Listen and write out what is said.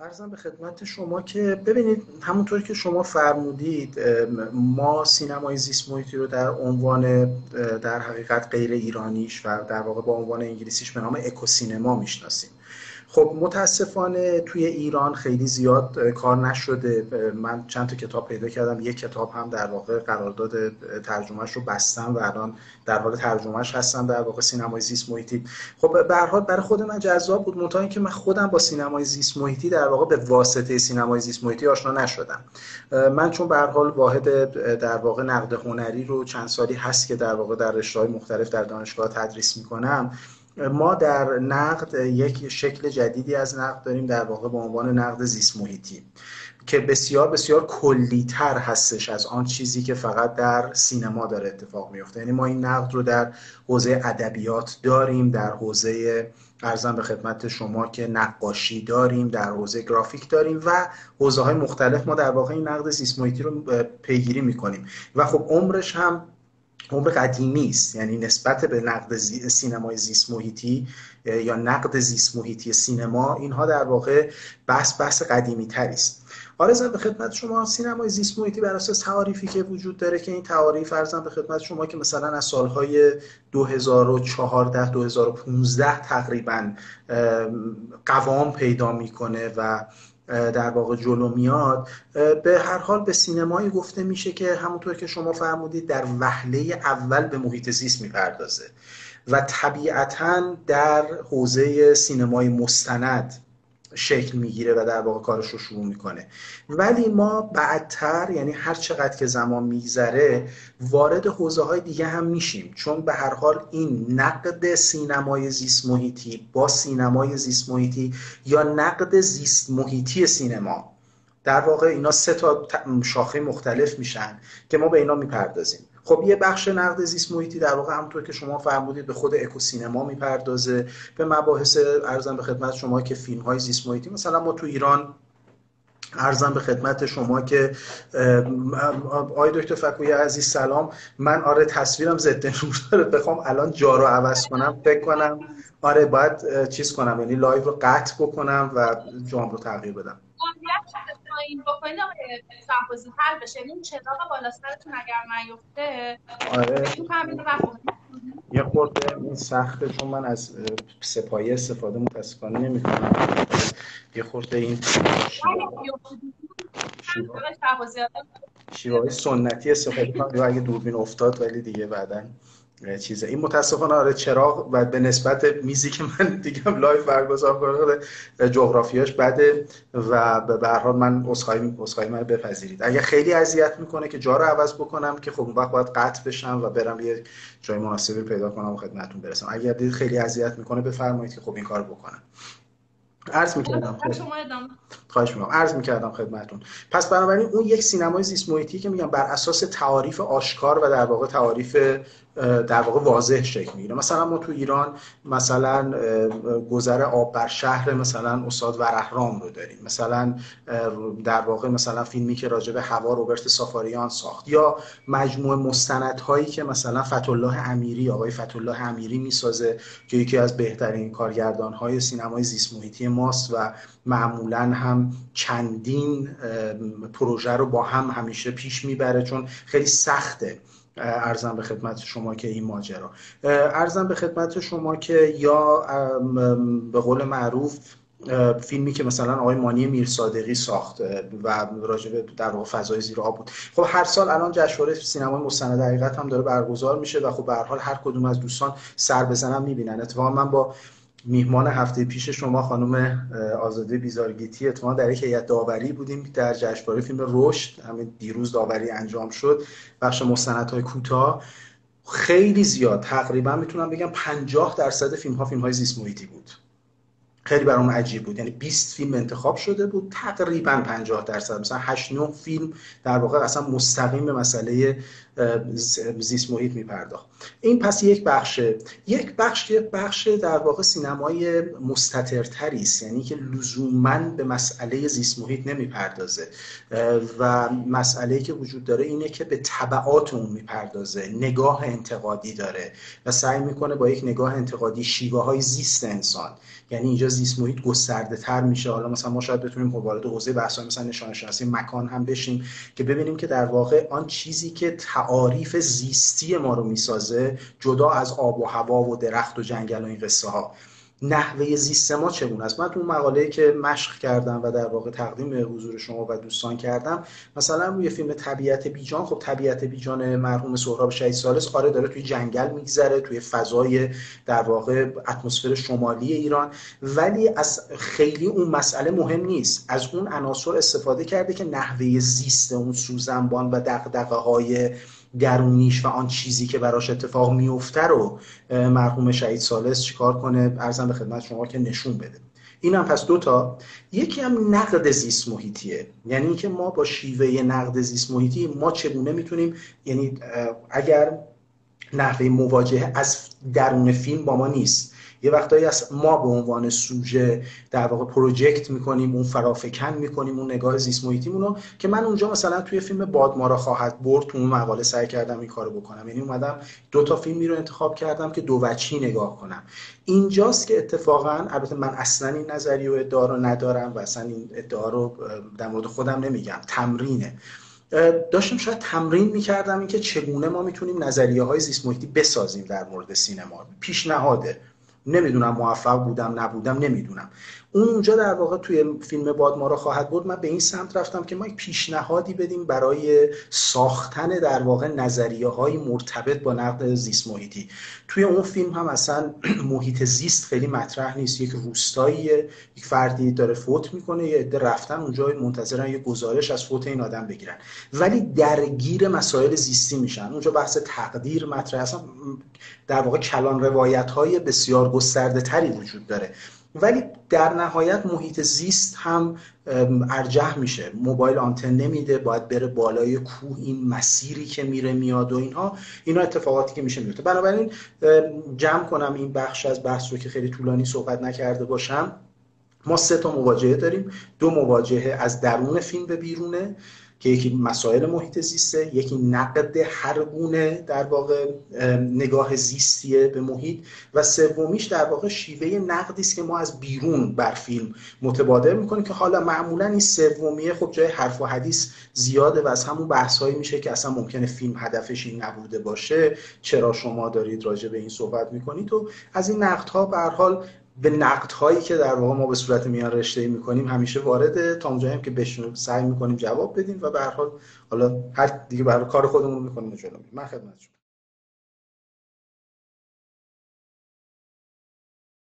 ارزم به خدمت شما که ببینید همونطور که شما فرمودید ما سینمای زیست محیطی رو در عنوان در حقیقت غیر ایرانیش و در واقع با عنوان انگلیسیش به نام اکوسینما می‌شناسیم. خب متاسفانه توی ایران خیلی زیاد کار نشده. من چند تا کتاب پیدا کردم. یک کتاب هم در واقع قرارداد ترجمهش رو بستم و الان در حال ترجمهش هستم در واقع سینمای زیست محیطی. خب به هر برای خود من جذاب بود. منتها اینکه من خودم با سینمای زیست محیطی در واقع به واسطه سینمای زیست محیطی آشنا نشدم. من چون به هر حال واحد در واقع نقد هنری رو چند سالی هست که در واقع در رشته‌های مختلف در دانشگاه تدریس می‌کنم ما در نقد یک شکل جدیدی از نقد داریم در واقع به عنوان نقد زیست محیطی که بسیار بسیار کلیتر هستش از آن چیزی که فقط در سینما داره اتفاق میفته یعنی ما این نقد رو در حوزه ادبیات داریم در حوزه ارزم به خدمت شما که نقاشی داریم در حوزه گرافیک داریم و حوزه های مختلف ما در واقع این نقد زیست محیطی رو پیگیری می‌کنیم. و خب عمرش هم عمر قدیمی است. یعنی نسبت به نقد سینمای زیست محیطی یا نقد زیست محیطی سینما اینها در واقع بحث بحث قدیمی تری است. آرزم به خدمت شما سینمای زیست محیطی بر اساس تعاریفی که وجود داره که این تعاریف ارزم به خدمت شما که مثلا از سالهای 2014 2015 تقریبا قوام پیدا می‌کنه و در واقع جلو میاد. به هر حال به سینمایی گفته میشه که همونطور که شما فرمودید در وهله اول به محیط زیست می‌پردازه و طبیعتا در حوزه سینمای مستند شکل می‌گیره و در واقع کارش رو شروع می‌کنه. ولی ما بعدتر یعنی هر چقدر که زمان میگذره وارد حوزه های دیگه هم میشیم. چون به هر حال این نقد سینمای زیست محیطی با سینمای زیست محیطی یا نقد زیست محیطی سینما در واقع اینا سه تا شاخه مختلف میشن که ما به اینا می‌پردازیم. خب یه بخش نقد زیست محیطی در واقع همونطور که شما فرمودید به خود اکوسینما می‌پردازه. به مباحث ارزم به خدمت شما که فیلم های زیست محیطی مثلا ما تو ایران عرضم به خدمت شما که آقای دکتر فکوهی عزیز سلام. من آره تصویرم ضد نور داره. بخوام الان جا رو عوض کنم. فکر کنم آره باید چیز کنم یعنی live رو قطع بکنم و جام رو تغییر بدم. پایین بکنید آقای شهبازی تر بشه. این چراغ بالا سرتون اگر نیفته آره. یه خورده این سخته چون من از سه‌پایه استفاده متاسفانه نمی کنم یه خورده این شیوه سنتی استفاده کنم اگه دوربین افتاد ولی دیگه بعدا. چیزه. این متاسفانه آره چراغ و به نسبت میزی که من دیگه live برگزار کنم جغرافیاش بده و به هر حال من عذرخواهی عذرخواهی من بپذیرید. اگه خیلی اذیت می‌کنه که جا رو عوض بکنم که خب اون وقت باید قطع بشم و برم یه جای مناسبی پیدا کنم و خدمتتون برسم. اگر دید خیلی اذیت می‌کنه بفرمایید که خب این کار بکنم. عرض می‌کردم خواهش می‌کنم. عرض می‌کردم خدمتون پس بنابراین اون یک سینمای زیست محیطی که میگم بر اساس تعاریف آشکار و در واقع تعاریف در واقع واضح شکل می‌گیره. مثلا ما تو ایران مثلا گذر آب بر شهر مثلا استاد ورهرام رو داریم. مثلا در واقع مثلا فیلمی که راجع به هوا روبرت سافاریان ساخت. یا مجموعه مستندهایی که مثلا فتولاه امیری آقای فتولاه امیری می‌سازه که یکی از بهترین کارگردان های سینمای زیست محیطی ماست و معمولا هم چندین پروژه رو با هم همیشه پیش می‌بره. چون خیلی سخته ارزم به خدمت شما که این ماجرا. ارزم به خدمت شما که یا به قول معروف فیلمی که مثلا آقای مانی میرصادقی ساخت و راجع در واقع فضای زیر آب بود. خب هر سال الان جشنواره سینمای مستند حقیقت هم داره برگزار میشه و خب به هر حال هر کدوم از دوستان سر بزنم می‌بینن. اتفاقا من با میهمان هفته پیش شما خانم آزاده بیزارگیتی اتفاقا در یک هیئت داوری بودیم در جشنواره فیلم رشد همین دیروز داوری انجام شد بخش مستندهای کوتاه. خیلی زیاد تقریبا می‌تونم بگم 50 درصد فیلم ها فیلم های زیست محیطی بود. خیلی برام عجیب بود یعنی 20 فیلم انتخاب شده بود تقریبا 50 درصد مثلا 8 9 فیلم در واقع اصلا مستقیم به مسئله زیست محیط میپرداخت. این پس یک بخشه. یک بخش یک بخش در واقع سینمای مستطرتری است. یعنی که لزوما به مسئله زیست محیط نمی‌پردازه. و مسئله که وجود داره اینه که به طبعات اون می‌پردازه. نگاه انتقادی داره و سعی می‌کنه با یک نگاه انتقادی شیوه های زیست انسان. یعنی اینجا زیست محیط گسترده تر میشه. حالا مثلا ما شاید بتونیم وارد حوزه بحث مثلا نشانه شناسی مکان هم بشیم که ببینیم که در واقع آن چیزی که تعاریف زیستی ما رو می‌سازه جدا از آب و هوا و درخت و جنگل و این قصه ها نحوه زیست ما چگونه است؟ من تو اون مقاله که مشق کردم و در واقع تقدیم حضور شما و دوستان کردم مثلا روی فیلم طبیعت بیجان خب طبیعت بیجان مرحوم سهراب شهید سالس آره داره توی جنگل میگذره توی فضای در واقع اتمسفر شمالی ایران ولی از خیلی اون مسئله مهم نیست. از اون عناصر استفاده کرده که نحوه زیست اون سوزنبان و دغدغه های درونیش و آن چیزی که براش اتفاق میفته رو مرحوم شهید سالس چیکار کنه؟ ارزم به خدمت شما که نشون بده. این هم پس دوتا یکی هم نقد زیست محیطیه. یعنی اینکه ما با شیوه نقد زیست محیطی ما چگونه می‌تونیم یعنی اگر نحوه مواجهه از درون فیلم با ما نیست. یه وقتایی از ما به عنوان سوژه در واقع پروژکت می‌کنیم اون فرافکن می‌کنیم اون نگاه زیست رو که من اونجا مثلا توی فیلم باد ما را خواهد برد تو اون مقاله سعی کردم این کارو بکنم. یعنی اومدم دو تا فیلمی رو انتخاب کردم که دو وچی نگاه کنم. اینجاست که اتفاقا البته من اصلا این نظریه و ادعا رو ندارم و اصلا این ادعا رو در مورد خودم نمیگم. تمرینه. داشتم شاید تمرین می‌کردم اینکه چگونه ما می‌تونیم نظریه های زیست محیطی بسازیم در مورد سینما. پیشنهاده. نمی‌دونم موفق بودم نبودم نمی‌دونم. اونجا در واقع توی فیلم باد ما را خواهد بود من به این سمت رفتم که ما یک پیشنهادی بدیم برای ساختن در واقع نظریه های مرتبط با نقد زیست محیطی. توی اون فیلم هم اصلا محیط زیست خیلی مطرح نیست. یک روستایی یک فردی داره فوت می‌کنه یه عده رفتن اونجا منتظرن یه گزارش از فوت این آدم بگیرن. ولی درگیر مسائل زیستی میشن. اونجا بحث تقدیر مطرح اصلا در واقع کلان روایت های بسیار گسترده تری وجود داره. ولی در نهایت محیط زیست هم ارجح میشه. موبایل آنتن نمیده باید بره بالای کوه این مسیری که میره میاد و اینها. اینا اتفاقاتی که میشه میفته. بنابراین جمع کنم این بخش از بحث رو که خیلی طولانی صحبت نکرده باشم. ما سه تا مواجهه داریم. دو مواجهه از درون فیلم به بیرونه. که یکی مسائل محیط زیسته یکی نقد هر گونه در واقع نگاه زیستیه به محیط و سومیش در واقع شیوه نقدی است که ما از بیرون بر فیلم متبادر می‌کنیم که حالا معمولا این سومیه خب جای حرف و حدیث زیاده و از همون بحثهایی میشه که اصلا ممکنه فیلم هدفش این نبوده باشه. چرا شما دارید راجع به این صحبت می‌کنید؟ و از این نقدها به حال به نقد هایی که در واقع ما به صورت میان رشته می‌کنیم همیشه وارده. تا اونجایی هم که بشنو سعی می‌کنیم جواب بدیم و به هر حال حالا هر دیگه به کار خودمون می‌کنیم جلو من خدمت